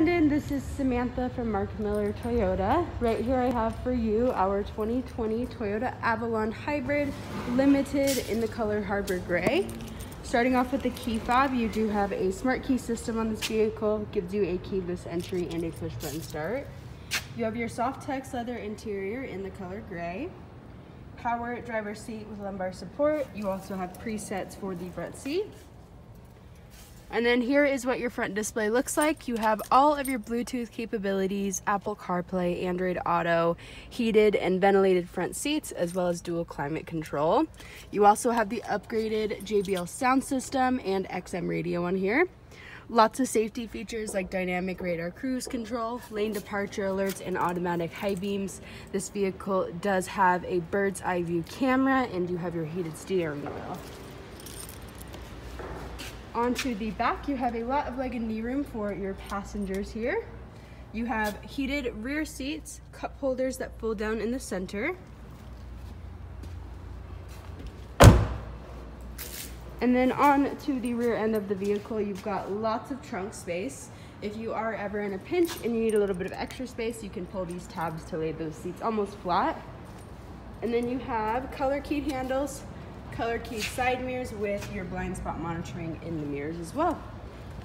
This is Samantha from Mark Miller Toyota. Right here I have for you our 2020 Toyota Avalon Hybrid Limited in the color Harbor Gray. Starting off with the key fob, you do have a smart key system on this vehicle, gives you a keyless entry and a push button start. You have your SofTex leather interior in the color gray. Power driver seat with lumbar support. You also have presets for the front seat. And then here is what your front display looks like. You have all of your Bluetooth capabilities, Apple CarPlay, Android Auto, heated and ventilated front seats, as well as dual climate control. You also have the upgraded JBL sound system and XM radio on here. Lots of safety features like dynamic radar cruise control, lane departure alerts, and automatic high beams. This vehicle does have a bird's eye view camera and you have your heated steering wheel. Onto the back, you have a lot of leg and knee room for your passengers here. You have heated rear seats, cup holders that fold down in the center. And then on to the rear end of the vehicle, you've got lots of trunk space. If you are ever in a pinch and you need a little bit of extra space, you can pull these tabs to lay those seats almost flat. And then you have color keyed handles, color keyed side mirrors with your blind spot monitoring in the mirrors as well.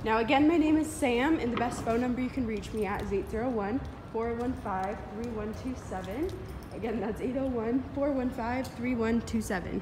Now again, my name is Sam and the best phone number you can reach me at is 801-415-3127. Again, that's 801-415-3127.